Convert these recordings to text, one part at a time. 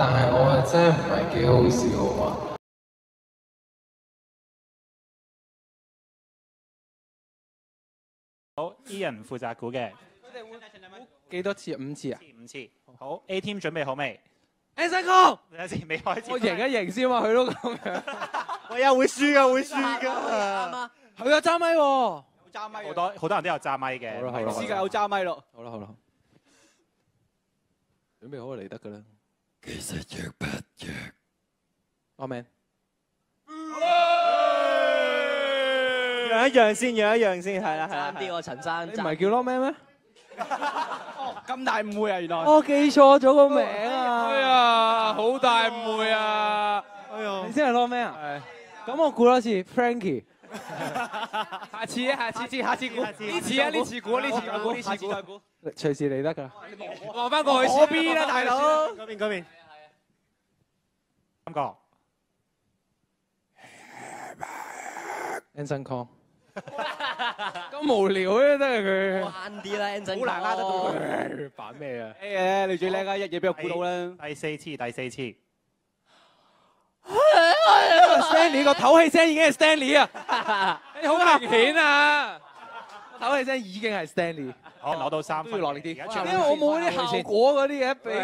但係我係真係唔係幾好笑啊。好，E 人負責估嘅，幾多次？五次啊？五次。好，A team 準備好未 a 哥，等陣先，未開始。我贏一贏先嘛，佢都咁樣。我又會輸噶，會輸噶。佢有揸咪喎。揸咪好多好多人都有揸咪嘅。好啦好啦私教有揸咪咯。好啦好啦，準備好就嚟得噶啦。其實弱不弱？阿 Man，讓一讓先，讓一讓先，係啦係啦。爭啲喎，陳生。你唔係叫 Lockman 咩？咁大誤會啊，原來。我記錯咗個名啊！哎呀，好大誤會啊！哎呀你先係 Lockman 啊？咁我估多次 Frankie。下次啊，下次知，下次估。呢次啊，呢次估，呢次估，呢次估。隨時嚟得㗎啦。望翻過去嗰邊啦，大佬。嗰邊嗰邊。三個。Anson Kong。咁無聊嘅真係佢。慢啲啦，Anson 好難呃得到佢。扮咩啊？誒你最叻啊，一嘢俾我估到啦。第四次，第四次。Stanley 個唞氣聲已經係 Stanley 啊！你好明顯啊！唞氣聲已經係 Stanley。好，攞到三分。落力啲，因為我冇啲效果嗰啲嘢俾。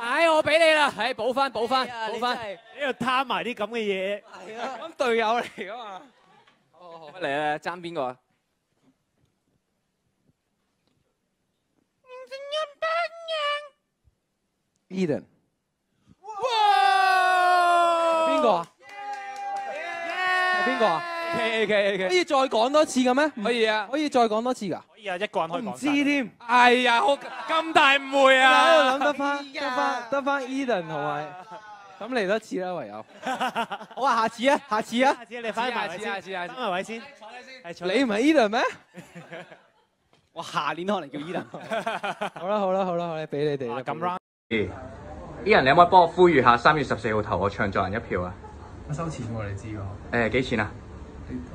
唉，我俾你啦，唉，補翻補翻補翻。呢度貪埋啲咁嘅嘢。咁隊友嚟噶嘛？乜嚟啊？爭邊個啊？Eden。邊個啊？係邊個啊？K K K。可以再講多次嘅咩？可以啊。可以再講多次㗎？可以啊，一個人可以唔講晒。知添。哎呀，好咁大誤會啊！喺度諗得翻，哎得翻，得翻 Eden 同埋，咁嚟多次啦，唯有。好啊，下次啊，下次啊。下次你翻埋位先，下次下次翻埋位先。你唔係 Eden 咩？我下年可能叫 Eden。好啦好啦好啦，好啦俾你哋啦。咁 round。Ian，你可唔可以幫我呼籲下三月十四號投我唱作人一票啊？我收錢喎，你知喎。誒幾錢啊？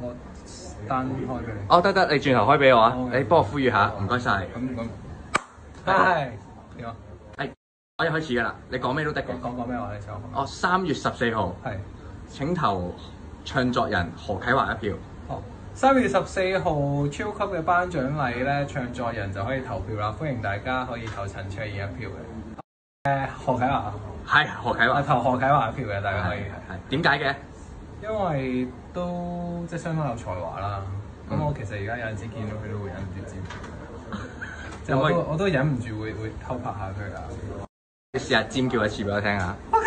我單開俾你。哦，得得，你轉頭開俾我啊好！你幫我呼籲下，唔該晒。咁咁。係。點啊？我一開始噶啦，你講咩都得嘅。講講咩話你就？哦，三月十四號係。請投唱作人何啟華一票。哦，三月十四號超級嘅頒獎禮咧，唱作人就可以投票啦，歡迎大家可以投陳卓賢一票嘅。誒，何啟華，係何啟華。投何啟華一票嘅，大家可以。係點解嘅？因為都即係相當有才華啦。咁我其實而家有陣時見到佢都會忍唔住尖叫，即係我都我都忍唔住會會偷拍下佢啊。你試下尖叫一次俾我聽下。何啟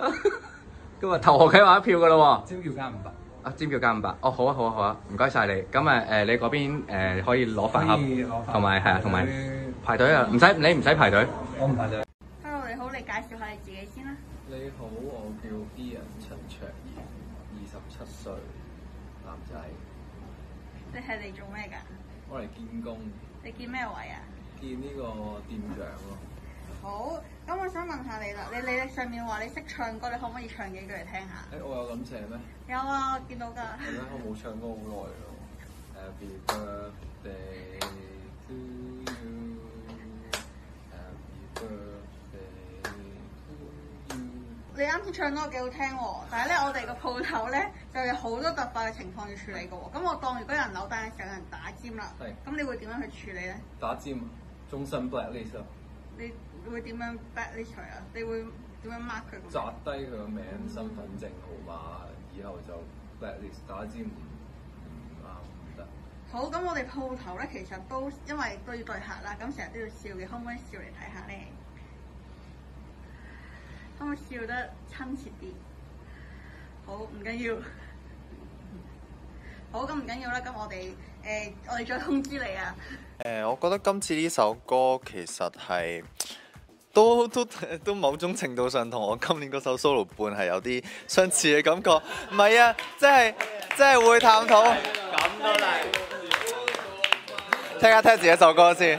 華。今日投何啟華一票噶咯喎。尖叫加五百。啊，尖叫加五百。哦，好啊，好啊，好啊，唔該晒你。咁啊誒，你嗰邊誒可以攞飯可以攞盒，同埋係啊，同埋排隊啊，唔使你唔使排隊。我唔排隊。Hello，你好，你介紹下你自己先啦。你好，我叫 Ian 陳卓賢，二十七歲，男仔，你係嚟做咩㗎？我嚟見工，你見咩位啊？見呢個店長咯。好，咁我想問下你啦，你履歷上面話你識唱歌，你可唔可以唱幾句嚟聽下？誒、我有咁寫咩？有啊，我見到㗎。係咩？我冇唱歌好耐咯。Happy birthday 你啱先唱歌幾好聽喎，但係咧我哋個鋪頭咧就有好多突發嘅情況要處理嘅喎。咁我當如果有人扭蛋嘅時候有人打尖啦，係咁你會點樣去處理咧？打尖啊！終身 blacklist 啊！你會點樣 blacklist 佢啊？你會點樣 mark 佢？砸低佢個名、身份證號碼，以後就 blacklist 打尖唔唔啱唔得。好，咁我哋鋪頭咧其實都因為都要對客啦，咁成日都要笑嘅，可唔可以笑嚟睇下咧？可唔可以笑得親切啲？好，唔緊要。好，咁唔緊要啦，咁我哋誒、我哋再通知你啊。誒、我覺得今次呢首歌其實係都 都都某種程度上同我今年嗰首 solo 伴係有啲相似嘅感覺。唔係啊，即係即係會探討。咁都嚟。聽下聽自己首歌先。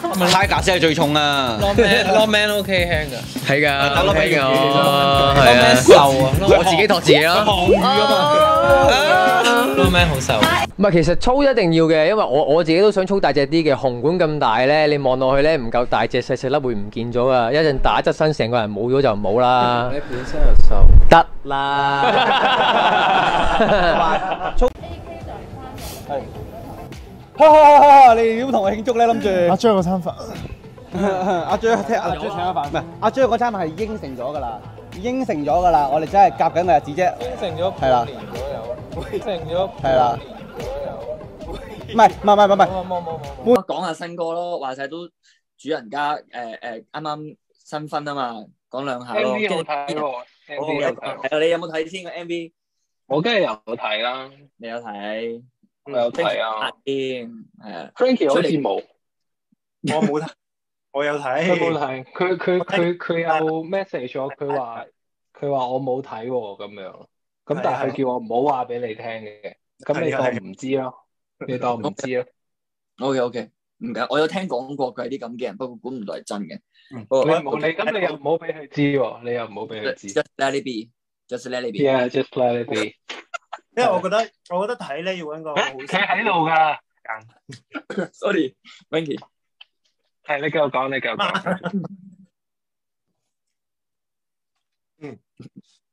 Tiger 先係最重啊 Long Man OK 輕㗎，係㗎，得 OK 㗎，哦係啊，瘦啊 我自己托自己咯。Long Man 好瘦。唔係，其實粗一定要嘅，因為我我自己都想粗大隻啲嘅。紅館咁大咧，你望落去咧唔夠大隻，細細粒會唔見咗噶。一陣打側身，成個人冇咗就冇啦。你本身又瘦，得啦。你点同我庆祝咧？谂住阿張嗰餐饭，阿張聽阿張請咗饭，唔系阿張嗰餐飯係應承咗噶啦，应承咗噶啦，我哋真系夹紧个日子啫。应承咗系啦年左右，應承咗系啦。唔系唔系唔系唔系。冇冇冇冇。讲下新歌咯，话晒都主人家诶诶啱啱新婚啊嘛，讲两下咯。MV 好睇喎，MV 有睇啊，你有冇睇先个 MV？我梗係有睇啦，你有睇？我有睇啊。先係啊。Frankie 好似冇，我冇睇，我有睇。佢冇睇，佢佢佢佢有 message 咗，佢話佢話我冇睇喎咁樣，咁但係佢叫我唔好話俾你聽嘅，咁你當唔知咯，你當唔知咯。O K O K，唔緊，我有聽講過佢係啲咁嘅人，不過估唔到係真嘅。你冇你咁你又唔好俾佢知喎，你又唔好俾佢知。Just let it be，just let it be。Yeah, just let it be。因為我覺得，我覺得睇咧要揾個好。佢喺度㗎。Sorry，Winky。係你繼續講，你繼續講。嗯。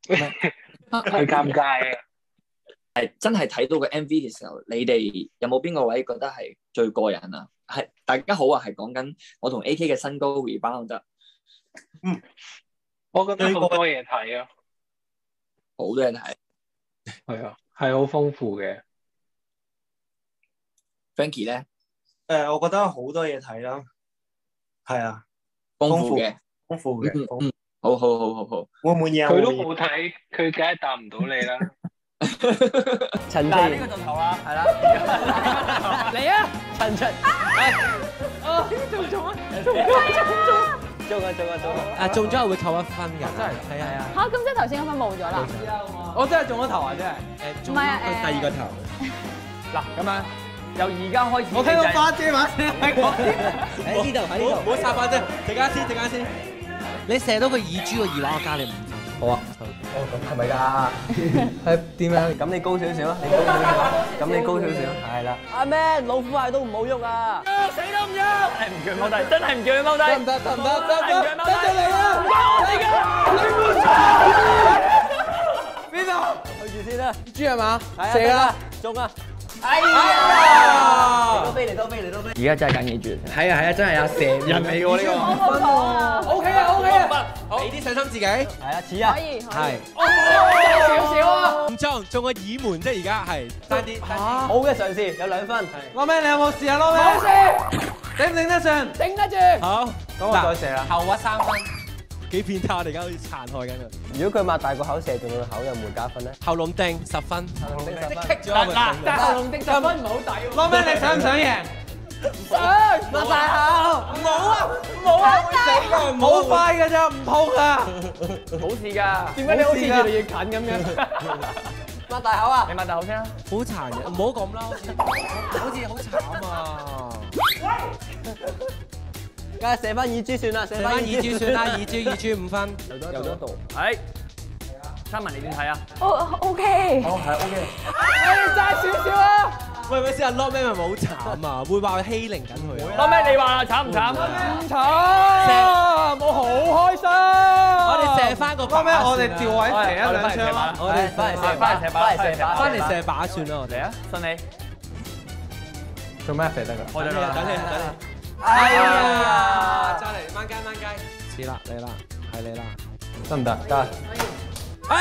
佢尷尬啊！係真係睇到個 MV 嘅時候，你哋有冇邊個位覺得係最過癮啊？係大家好啊，係講緊我同 AK 嘅新歌 Rebound，我覺得好多嘢睇啊，好多人睇。係啊，係好豐富嘅。Frankie 咧，誒，我覺得好多嘢睇啦。係啊，豐富嘅，豐富嘅。嗯，好好好好好。滿唔滿意啊？佢都冇睇，佢梗係答唔到你啦。陳嗱，呢個就頭啦，係啦。嚟啊，陳陳。哦，做做啊，中中中啊中啊中啊！啊中咗係會扣一分㗎，真係係啊係啊。嚇，咁即係頭先嗰分冇咗啦。我真係中咗頭啊！真係誒，唔系啊誒第二個頭。嗱咁啊，由而家開始。我聽到花姐把聲喺嗰邊。喺呢度喺呢度唔好插花姐，陣間先，陣間先。你射到個耳珠個耳環，我加你。好啊。哦，咁係咪㗎？係點樣？咁你高少少啊！你高少少，咁你高少少，係啦。阿 Man，老虎蟹都唔好喐啊！死都唔喐！係唔叫佢踎低，真係唔叫佢踎低。得唔得？得唔得？得唔得？得得嚟啦！唔關我哋㗎，你冇錯。邊度？去住先啦。豬係嘛？射啦！中啊！哎呀！嚟到飛嚟到飛嚟到飛。而家真係緊記住。係啊係啊，真係啊，射人嚟喎呢個。分喎。O K 啊 O K 啊，俾啲信心自己。係啊，似啊。可以。係。少少啊。唔中，中個耳門啫，而家係爭啲。好嘅嘗試，有兩分。攞咩？你有冇試啊？攞咩？冇事。頂唔頂得順？頂得住。好，咁我再射啦。後屈三分。幾變態！我哋而家好似殘害緊佢。如果佢擘大個口射中個口，有冇加分咧？喉嚨定十分。後龍定十分。棘咗我嗱，但係後龍定十分唔好抵喎。攞咩？你想唔想贏？想。擘大口。唔好啊！唔好啊！會死㗎！好快㗎咋，唔痛啊。冇事㗎。點解你好似越嚟越近咁樣？擘大口啊！你擘大口先啊！好殘忍，唔好咁啦，好似好似好慘啊！梗係射翻耳珠算啦，射射翻耳珠算啦，耳珠耳珠五分。有咗度。係。三文你點睇啊？哦 O K。好係 OK。我要，爭少少啊！喂，喂先阿 Lock 咩咪好慘啊？會話佢欺凌緊佢啊？攞咩？你話慘唔慘？唔慘，我好開心。我哋射翻個靶攞咩？我哋調位射一兩槍啦。我哋翻嚟射，翻嚟射，翻嚟射，翻嚟射靶算啦，我哋嚟啊！信你。做咩射得㗎？我哋啦，等你等你。哎呀！再嚟掹雞掹雞，似啦你啦，係你啦。得唔得？得。有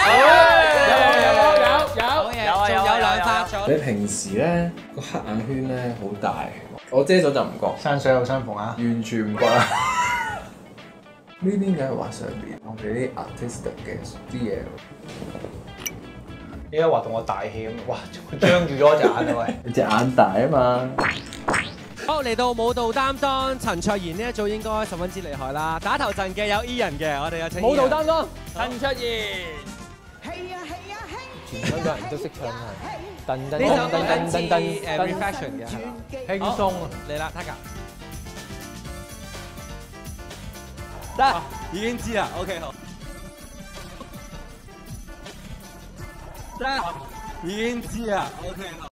仲有兩發咗。你平時咧個黑眼圈咧好大，我遮咗就唔覺，山水有相逢啊！完全唔覺啊！呢邊嘅係話上邊，我哋啲 artistic 嘅啲嘢。依家話同我大氣咁，哇！張住咗我隻眼啊喂！你隻眼大啊嘛！好嚟到舞蹈擔當陳卓賢呢一組應該十分之厲害啦。打頭陣嘅有 E 人嘅，我哋有請舞蹈擔當陳卓賢。全香港人都識唱啊。噔噔噔係噔噔誒噔 reflection 嘅，係嘛輕鬆啊！嚟啦 t a g 得，已經知啦。OK 好。得，已經知啦。OK 好。